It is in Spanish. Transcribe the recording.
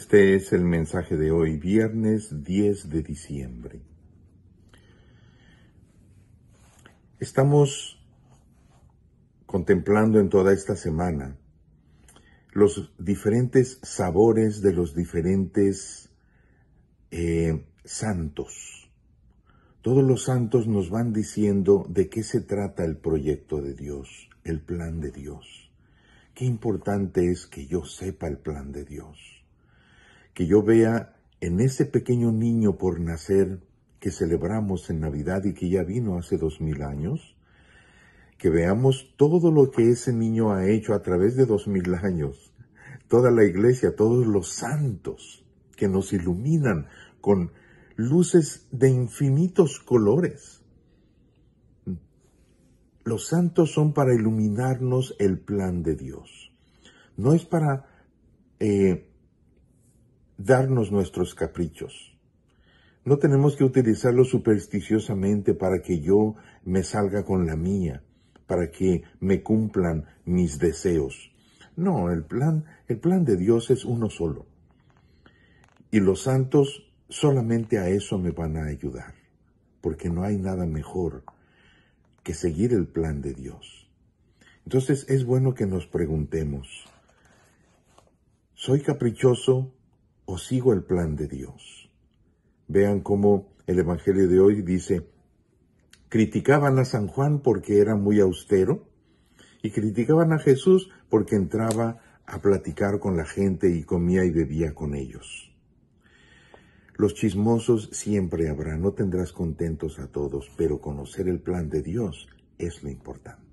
Este es el mensaje de hoy, viernes 10 de diciembre. Estamos contemplando en toda esta semana los diferentes sabores de los diferentes eh, santos. Todos los santos nos van diciendo de qué se trata el proyecto de Dios, el plan de Dios. Qué importante es que yo sepa el plan de Dios que yo vea en ese pequeño niño por nacer que celebramos en Navidad y que ya vino hace dos mil años, que veamos todo lo que ese niño ha hecho a través de dos mil años, toda la iglesia, todos los santos que nos iluminan con luces de infinitos colores. Los santos son para iluminarnos el plan de Dios. No es para eh, darnos nuestros caprichos. No tenemos que utilizarlo supersticiosamente para que yo me salga con la mía, para que me cumplan mis deseos. No, el plan, el plan de Dios es uno solo. Y los santos solamente a eso me van a ayudar, porque no hay nada mejor que seguir el plan de Dios. Entonces es bueno que nos preguntemos, ¿soy caprichoso o sigo el plan de Dios. Vean cómo el Evangelio de hoy dice, criticaban a San Juan porque era muy austero y criticaban a Jesús porque entraba a platicar con la gente y comía y bebía con ellos. Los chismosos siempre habrá, no tendrás contentos a todos, pero conocer el plan de Dios es lo importante.